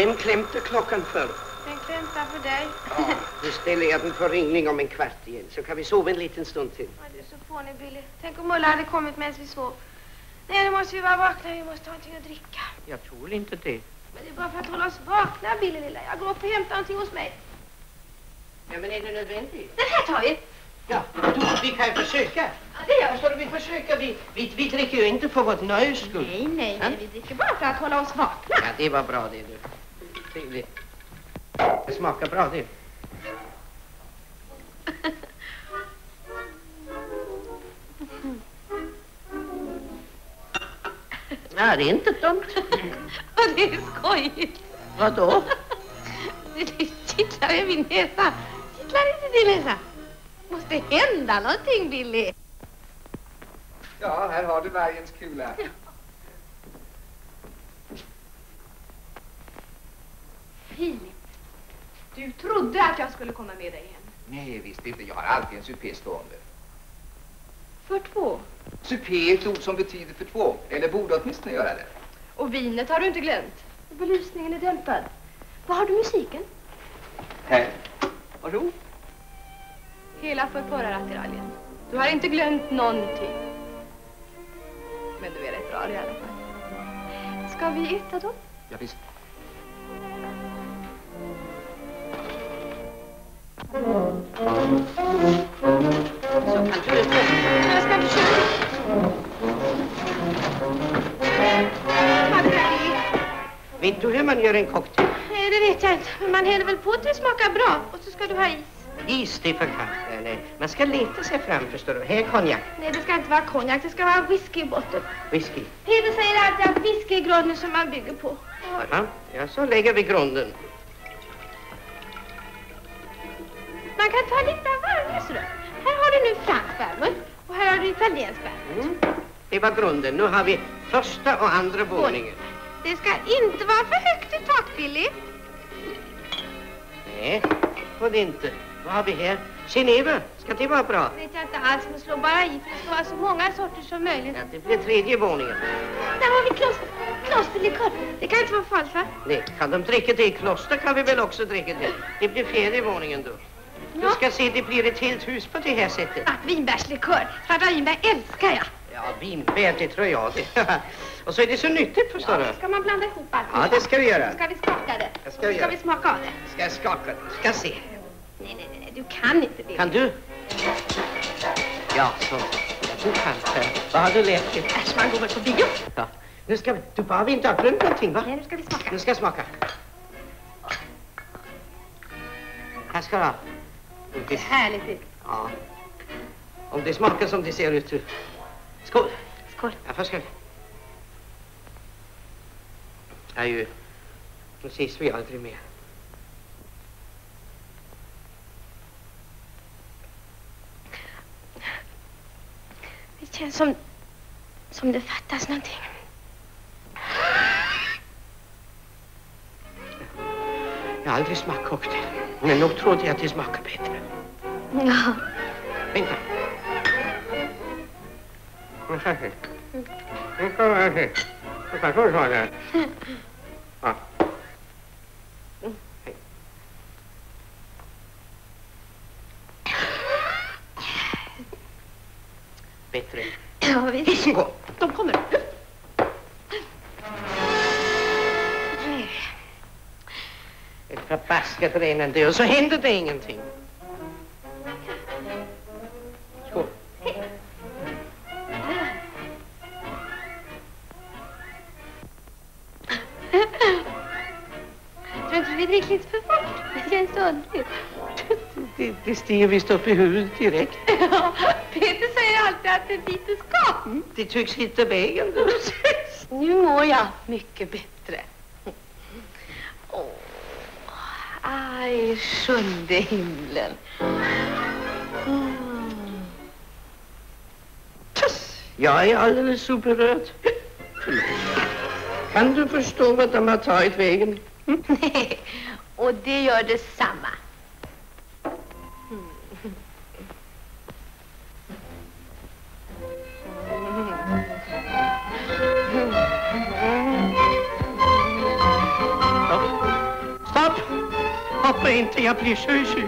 Vem klämte klockan för? Den klämtar för dig. Ja, nu ställer jag den på ringning om en kvart igen, så kan vi sova en liten stund till. Ja, du är så fånig, Billy. Tänk om Ulla hade kommit medan vi sov. Nej, nu måste vi vara vakna. Vi måste ha någonting att dricka. Jag tror inte det. Men det är bara för att hålla oss vakna, Billy lilla. Jag går upp och hämtar någonting hos mig. Ja, men är det nödvändigt? Den här tar vi. Ja, du, vi kan ju försöka. Ja, det gör vi. Förstår du, vi försöker. Vi, vi, vi dricker ju inte för vårt nöjes skull. Nej, nej, nej. Vi dricker bara för att hålla oss vakna. Ja, det var bra det du. Trevligt. Det smakar bra det. Ja, det är inte dumt. Och det är skojigt. Vadå? Det kittlar i min näsa. Kittlar inte din näsa? Måste hända någonting, Billy. Ja, här har du vargens kula. Filip, du trodde att jag skulle komma med dig hem. Nej, visst inte. Jag har alltid en supé stående. För två. Supé är ett ord som betyder för två. Eller borde åtminstone göra det. Och vinet har du inte glömt. Och belysningen är dämpad. Var har du musiken? Här. Varsågod. Hela förförarattiraljen. Du har inte glömt någonting. Men du är rätt rar i alla fall. Ska vi äta då? Ja, visst. Vet du hur man gör en cocktail? Nej, det vet jag inte. Men man häller väl på att det smakar bra. Och så ska du ha is. Is, det är för kallt. Nej, Man ska leta sig fram, förstår du. Här är konjak, Nej, det ska inte vara konjak. Det ska vara whisky i botten. whisky. Peter säger alltid att whisky är grunden som man bygger på. Ja, ja, så lägger vi grunden. Man kan ta lite av varje, så du. Här har du nu fransk vermouth och här har du italiensk vermouth. Mm. Det var grunden. Nu har vi första och andra våningen. Det ska inte vara för högt i tak, Billy. Nej, får det inte. Vad har vi här? Geneva. Ska det vara bra? vet jag inte alls, men slå bara i för det ska vara så många sorter som möjligt. Ja, det blir tredje våningen. Där har vi kloster, klosterlikör. Det kan inte vara farligt, va? Nej, kan de dricka det i kloster kan vi väl också dricka det. Det blir fjärde våningen då. Du Ja. ska se, det blir ett helt hus på det här sättet. Ah, vinbärslikör. Svarta vinbär älskar jag. Ja, vinbär, det tror jag det. och så är det så nyttigt, förstår du. Ska man blanda ihop allt? Ja, det ska vi göra. Ska vi skaka det? Det ska vi så göra. ska vi smaka av det? Ska jag skaka? Ska se. Nej, nej, nej, du kan inte det. Kan du? Ja, så. Ja, du kan. Vad har du lärt dig? Äsch, man går väl på bio? Ja. Nu ska vi... Du bara vi inte glömt någonting, va? Nej, nu ska vi smaka. Nu ska jag smaka. Här ska du ha. Det är det, härligt. ut. ja. Om det smakar som det ser ut. Skål! Skål. Ja, först ska vi... Adjö. Nu ses vi aldrig mer. Det känns som, som det fattas någonting. Jag har aldrig smakat cocktail. Men nog trodde jag att det smakar bättre. Ja. Vänta. Nu ska jag se. Nu ska jag se. Nu ska jag ta det. Ja. Hej. Bättre. Ja, visst. Skål. De kommer. Ett förbaskat renande och så händer det ingenting. Det känns underligt. Det, det stiger visst upp i huvudet direkt. Ja, Peter säger alltid att det är dit det ska. Det tycks hitta vägen. Nu mår jag mycket bättre. Åh, aj, sjunde himlen. Mm. Jag är alldeles så berörd. Förlåt. Kan du förstå vad de har tagit vägen? Nej, och det gör detsamma. Ja. inte jag blir sjösjuk.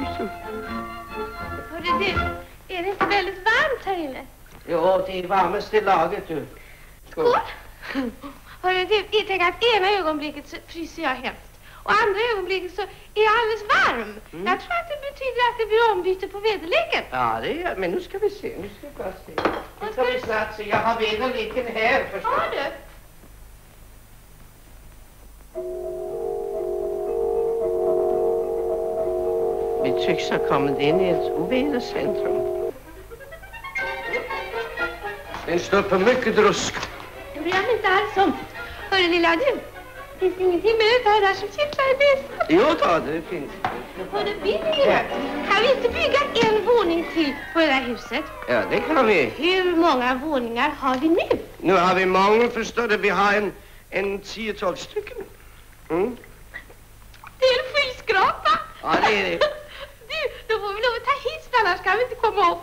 Hörru du, är det inte väldigt varmt här inne? Jo, det är varmaste laget du. Skål! Hörru du, jag tänker att ena ögonblicket så fryser jag hemskt. Och andra ögonblicket så är jag alldeles varm. Mm. Jag tror att det betyder att det blir ombyte på väderleken. Ja, det är Men nu ska vi se. Nu ska vi bara se. Nu ska ska vi snart se. Jag har väderleken här förstår Har du? Vi tycks ha kommit in i ett ovädercentrum. Den står på mycket rusk. Det bryr jag mig inte alls om. Hörru lilla du, finns det ingenting mer det där som kittlar i näsan? Jo då, det finns. Hörru Billy, kan vi inte bygga en våning till på det där huset? Ja, det kan vi. Hur många våningar har vi nu? Nu har vi många förstår du. Vi har en, en tiotal stycken. Mm. Det är en skyskrapa! Ja, det är det. Du, då får vi lov att ta hissen annars kan vi inte komma upp.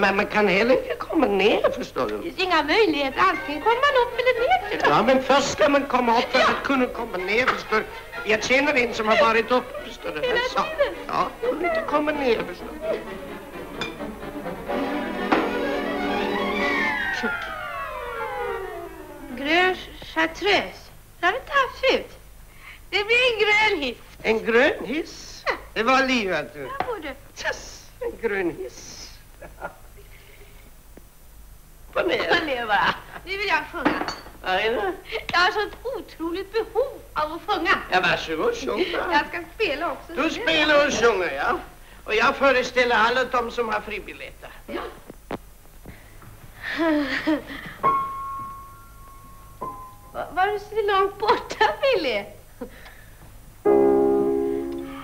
Men man kan heller inte komma ner förstår Det du. finns inga möjligheter, antingen kommer man upp eller ner. Ja, men först ska man komma upp för att kunna komma ner förstår du. Jag känner en som har varit uppe förstår du. Hela tiden? ja, kunde inte komma ner förstår du. Grön chartreuse. Det har vi inte haft förut. Det blir en grön hiss. En grön hiss. Det var du. Du. Tjass, en grön hiss. På Kom ner. ner bara. Nu vill jag sjunga. Vad är det? Jag har så ett otroligt behov av att sjunga. Ja, varsågod, sjung. Jag ska spela också. Du spelar och sjunger, ja. Och jag föreställer alla de som har fribiljetter. Va- Var du så långt borta, Billy?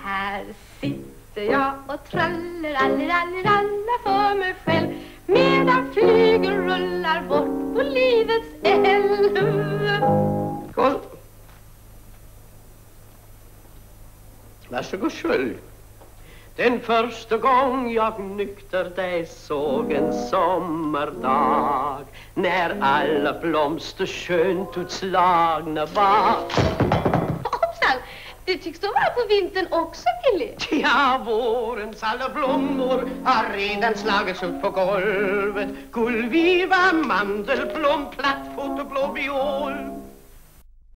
Här sitter jag och tralleralliralliralla för mig själv medan flygen rullar bort på livets älv. Skål. Varsågod skölj. Den första gång jag nykter dig såg en sommardag när alla blomster skönt utslagna var. Det tycks då vara på vintern också, Billy. Ja, vårens alla blommor har redan slagits ut på golvet Gullviva, mandelblom, plattfot och blå viol